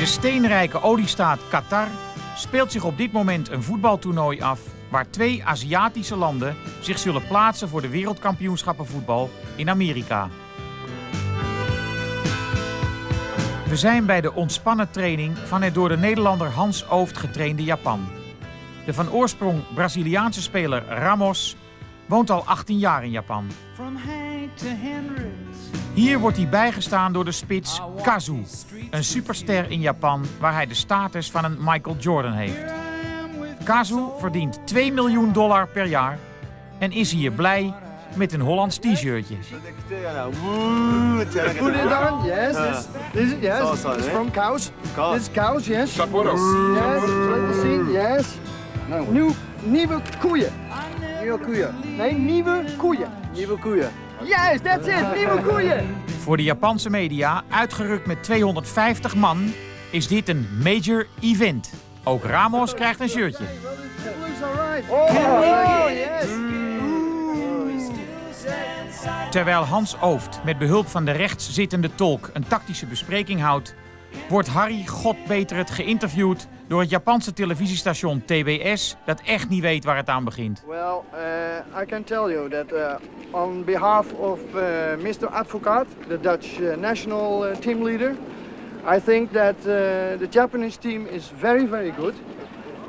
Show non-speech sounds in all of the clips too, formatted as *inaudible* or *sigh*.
de steenrijke oliestaat Qatar speelt zich op dit moment een voetbaltoernooi af waar twee Aziatische landen zich zullen plaatsen voor de wereldkampioenschappen voetbal in Amerika. We zijn bij de ontspannen training van het door de Nederlander Hans Ooft getrainde Japan. De van oorsprong Braziliaanse speler Ramos woont al 18 jaar in Japan. Hier wordt hij bijgestaan door de spits Kazu, een superster in Japan waar hij de status van een Michael Jordan heeft. Kazu verdient 2 miljoen dollar per jaar en is hier blij met een Hollands t-shirtje. Put it on, yes. This, this is, yes. It's from cows. This is cows, yes. Yes, let me see, yes. Nieuw, nieuwe koeien. Nieuwe koeien. Nee, nieuwe koeien. Nieuwe koeien. Yes, that's it, nieuwe koeien. Voor de Japanse media, uitgerukt met 250 man, is dit een major event. Ook Ramos krijgt een shirtje. Terwijl Hans Ooft met behulp van de rechtszittende tolk een tactische bespreking houdt, wordt Harry Godbeterend geïnterviewd door het Japanse televisiestation TBS dat echt niet weet waar het aan begint. Well, uh, I can tell you that uh, on behalf of uh, Mr. Advocaat, the Dutch national team leader, I think that the Japanese team is very, very good.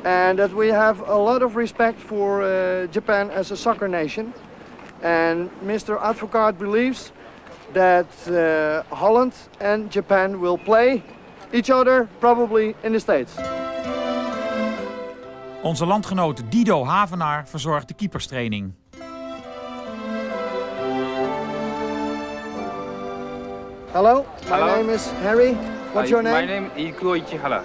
And that we have a lot of respect for Japan as a soccer nation. And Mr. Advocaat believes that Holland and Japan will play each other probably in the States. Onze landgenoot Dido Havenaar verzorgt de keeperstraining. Hello, my name is Harry. What's your My name? name is Ikuo Ichihara.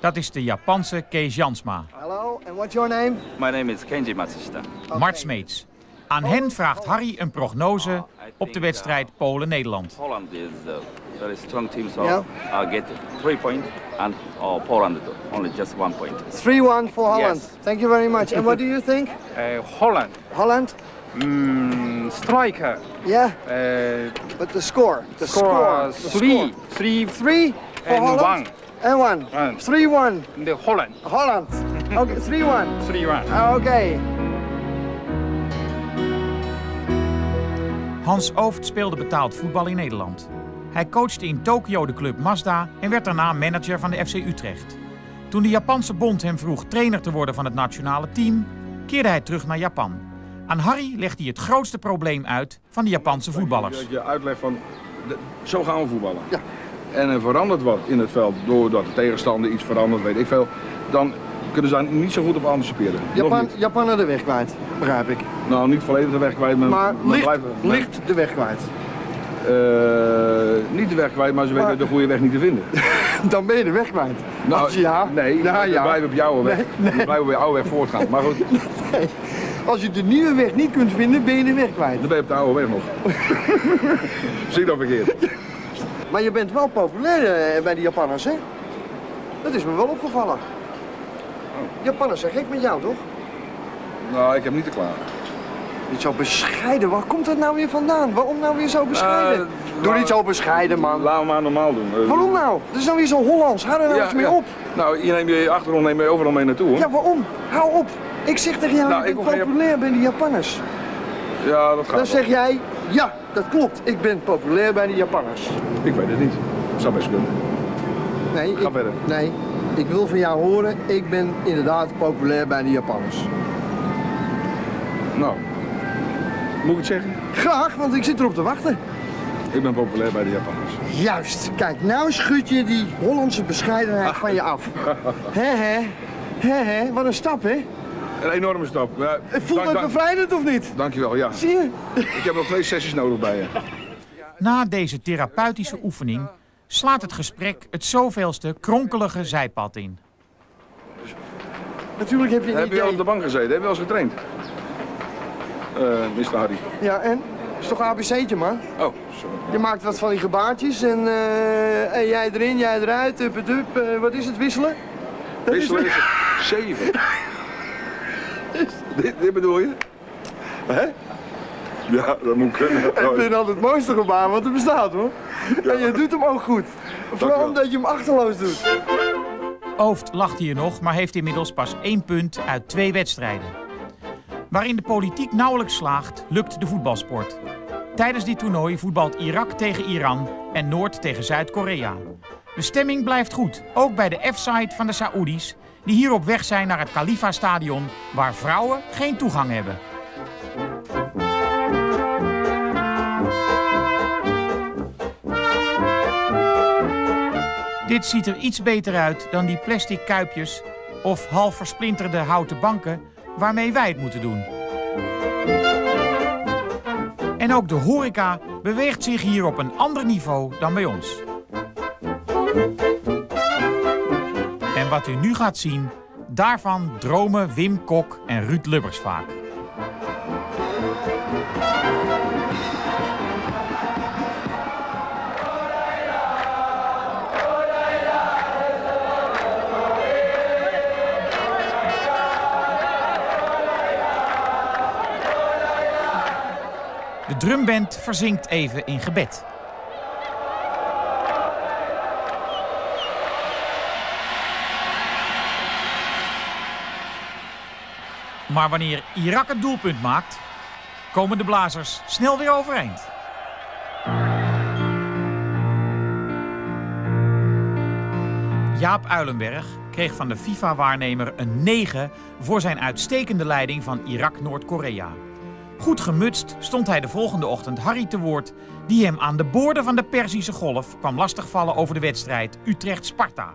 Dat is de Japanse Kees Jansma. Hello, and what's your name? My name is Kenji Matsushita. Mart Smeets. Aan hen vraagt Harry een prognose op de wedstrijd Polen-Nederland. Poland is a very strong team, so Yeah. I'll get three points, and uh, Poland only just one point. 3-1 for Holland. Yes. Thank you very much. And what do you think? *laughs* Uh, Holland, Holland? mm, striker, Yeah, uh, but the score. The score score. uh, the three, score. three, Three for and Holland? one. And one. One. 3-1. The Holland, Holland. *laughs* Okay, 3-1. three one. Okay. Hans Ooft speelde betaald voetbal in Nederland. Hij coachte in Tokio de club Mazda en werd daarna manager van de FC Utrecht. Toen de Japanse bond hem vroeg trainer te worden van het nationale team, keerde hij terug naar Japan. Aan Harry legt hij het grootste probleem uit van de Japanse voetballers. Dat je uitlegt van, de- zo gaan we voetballen. Ja. En er verandert wat in het veld, doordat de tegenstander iets verandert, weet ik veel. Dan kunnen ze daar niet zo goed op anticiperen. Japan, niet. Japaner de weg kwijt, begrijp ik. Nou, niet volledig de weg kwijt, maar, Maar licht, blijven- licht de weg kwijt. Eh, niet de weg kwijt, maar ze weten Maar- de goede weg niet te vinden. *laughs* Dan ben je de weg kwijt. Als ja, nee, nou we ja. blijven op jouw weg. Nee, We blijven op je oude weg voortgaan. Maar goed, *laughs* Nee. Als je de nieuwe weg niet kunt vinden, ben je de weg kwijt. dan ben je op de oude weg nog. *laughs* Zie dat verkeerd? Maar je bent wel populair eh, bij de Japanners, hè? Dat is me wel opgevallen. Japanners zijn gek met jou, toch? Nou, ik heb niet te klaar. Niet zo bescheiden. Waar komt dat nou weer vandaan? Waarom nou weer zo bescheiden? Eh, Doe nou, niet zo bescheiden, man. Laten we maar normaal doen. Eh, Waarom nou? Dat is nou weer zo Hollands. Hou er nou ja, eens mee ja. op. Nou, je neemt je achtergrond neem je overal mee naartoe hoor. Ja, waarom? Hou op. Ik zeg tegen jou, Nou, ik geen- populair bij de Japanners. Ja, dat gaat Dan wel. zeg jij, ja, dat klopt. Ik ben populair bij de Japanners. Ik weet het niet. Dat zou best kunnen. Nee, Ga ik, verder. nee, ik wil van jou horen, ik ben inderdaad populair bij de Japanners. Nou, moet ik het zeggen? Graag, want ik zit erop te wachten. Ik ben populair bij de Japanners. Juist. Kijk, nou schud je die Hollandse bescheidenheid van je af. *laughs* Hè, hè? Hè, hè? Wat een stap, hè? Een enorme stap. Ja, Voelt dank- het bevrijdend of niet? Dankjewel, ja. Zie je? Ik heb nog twee sessies nodig bij je. Na deze therapeutische oefening slaat het gesprek het zoveelste kronkelige zijpad in. Natuurlijk heb je een Heb je al op de bank gezeten? Heb je wel eens getraind? Eh Mr. Hardy. Ja, en? is toch ABC'tje, man? Oh, sorry. Je maakt wat van die gebaartjes en, eh, en jij erin, jij eruit, up, up, up. eh, wat is het, wisselen? Dat is Wisselen is het zeven. *laughs* dit, dit bedoel je? Hè? Ja, dat moet kunnen. Ik vind altijd het mooiste gebaar wat er bestaat, hoor. En je doet hem ook goed. Vooral omdat je hem achterloos doet. Ooft lacht hier nog, maar heeft inmiddels pas één punt uit twee wedstrijden. Waarin de politiek nauwelijks slaagt, lukt de voetbalsport. Tijdens dit toernooi voetbalt Irak tegen Iran en Noord tegen Zuid-Korea. De stemming blijft goed, ook bij de F-side van de Saoedi's, die hier op weg zijn naar het Khalifa-stadion, waar vrouwen geen toegang hebben. Dit ziet er iets beter uit dan die plastic kuipjes of half versplinterde houten banken waarmee wij het moeten doen. En ook de horeca beweegt zich hier op een ander niveau dan bij ons. En wat u nu gaat zien, daarvan dromen Wim Kok en Ruud Lubbers vaak. De drumband verzinkt even in gebed. Maar wanneer Irak het doelpunt maakt, komen de blazers snel weer overeind. Jaap Uilenberg kreeg van de FIFA-waarnemer een 9 voor zijn uitstekende leiding van Irak-Noord-Korea. Goed gemutst stond hij de volgende ochtend Harry te woord, die hem aan de boorden van de Perzische Golf kwam lastigvallen over de wedstrijd Utrecht-Sparta.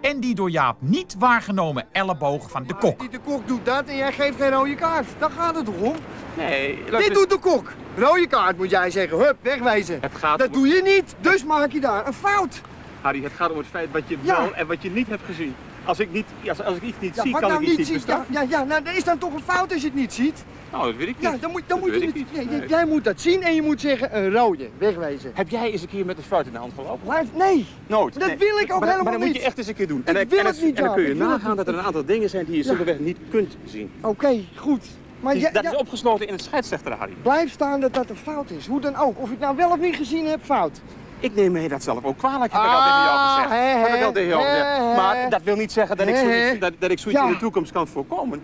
En die door Jaap niet waargenomen elleboog van de kok. Die de kok doet dat en jij geeft geen rode kaart. Daar gaat het toch om? Nee, Dit doet de kok. Rode kaart moet jij zeggen. Hup, wegwezen. Het gaat Dat om- doe je niet. Dus maak je daar een fout. Harry, het gaat om het feit wat je Ja. wel en wat je niet hebt gezien. Als ik, niet, als, als ik iets niet Ja, zie, kan nou ik niet niet ziet. Ja, ja, ja, nou, is dan toch een fout als je het niet ziet. Nou, dat weet ik niet. Ja, dan moet, dan Dat moet je niet. nee, Nee. Jij moet dat zien en je moet zeggen een rode. Wegwezen. Heb jij eens een keer met een fout in de hand gelopen? Nee. Nooit. Dat wil ik ook maar, helemaal Maar dat moet niet. je echt eens een keer doen. En, dan- wil en, het dan- niet, en dan kun je nagaan niet. dat er een aantal dingen zijn die je simpelweg niet kunt zien. Oké, goed. Maar ja, dat ja, is opgesloten in het scheidsrechter, Harry. blijf staan dat dat een fout is. Hoe dan ook. Of ik nou wel of niet gezien heb, fout. Ik neem mij dat zelf ook kwalijk, heb ik Ah, al tegen jou gezegd. hè, heb ik al tegen jou gezegd. Maar dat wil niet zeggen dat ik zoiets, dat, dat ik zoiets Ja. in de toekomst kan voorkomen.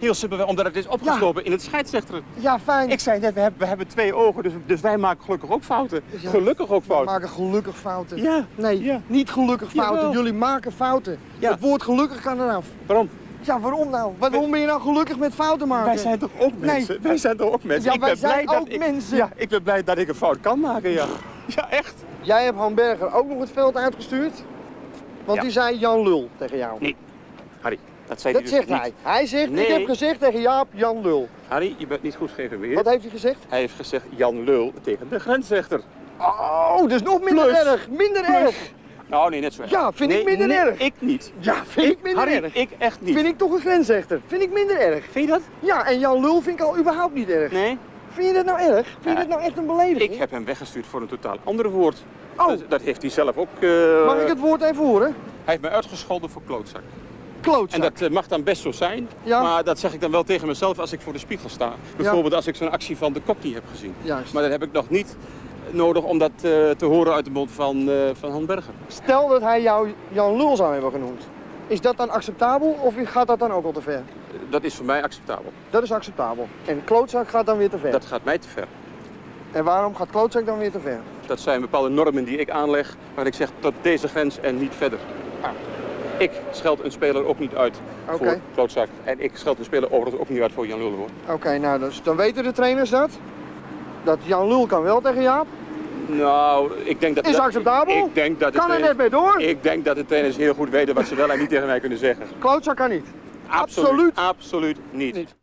Heel simpelweg omdat het is opgesloten in het scheidsrechter. Ja, fijn. Ik zei net, we hebben, we hebben twee ogen, dus, dus wij maken gelukkig ook fouten. Ja. Gelukkig ook We fouten. maken gelukkig fouten. Ja. Nee, niet gelukkig fouten. Jawel. Jullie maken fouten. Het woord gelukkig kan eraf. Waarom? Ja, waarom nou? Waarom ben je nou gelukkig met fouten maken? Wij zijn toch ook Nee. mensen? Wij zijn toch ook mensen? Ja, ik wij ben blij zijn dat ook ik, mensen. Ja, ik ben blij dat ik een fout kan maken, ja. *laughs* Ja, echt. Jij hebt Han Berger ook nog het veld uitgestuurd? Want Ja. die zei Jan Lul tegen jou. Nee. Harry, dat zei Dat hij dus zegt niet. hij. Hij zegt, Nee. ik heb gezegd tegen Jaap Jan Lul. Harry, je bent niet goed geïnformeerd. Wat heeft hij gezegd? Hij heeft gezegd Jan Lul tegen de grensrechter. Oh, dus nog minder Plus. erg. Minder Plus. erg. Nou, nee, net zo erg. Ja, vind ik minder nee, erg. Ik niet. Ja, vind ik, minder Harry, erg. ik echt niet. Vind ik toch een grensrechter. Vind ik minder erg. Vind je dat? Ja, en Jan Lul vind ik al überhaupt niet erg. Nee. Vind je dat nou erg? Vind je dat nou echt een belediging? Ik heb hem weggestuurd voor een totaal ander woord. Oh. Dat, dat heeft hij zelf ook... eh, Mag ik het woord even horen? Hij heeft mij uitgescholden voor klootzak. Klootzak. En dat eh, mag dan best zo zijn, Ja. maar dat zeg ik dan wel tegen mezelf als ik voor de spiegel sta. Bijvoorbeeld als ik zo'n actie van de kokkie heb gezien. Juist. Maar dat heb ik nog niet nodig om dat eh, te horen uit de mond van, eh van Han Berger. Stel dat hij jou Jan Lul zou hebben genoemd. Is dat dan acceptabel of gaat dat dan ook al te ver? Dat is voor mij acceptabel. Dat is acceptabel. En klootzak gaat dan weer te ver. Dat gaat mij te ver. En waarom gaat klootzak dan weer te ver? Dat zijn bepaalde normen die ik aanleg, waar ik zeg tot deze grens en niet verder. Ik scheld een speler ook niet uit voor klootzak. En ik scheld een speler overigens ook niet uit voor Jan hoor. Oké, nou dus, dan weten de trainers dat. Dat Jan Lul kan wel tegen Jaap. Nou, ik denk dat... Is dat- acceptabel? Ik denk dat de Kan er net mee door? Ik denk dat de trainers heel goed weten wat ze wel en niet tegen mij kunnen zeggen. Klootzak kan niet. Absoluut, Absoluut. niet. Niet.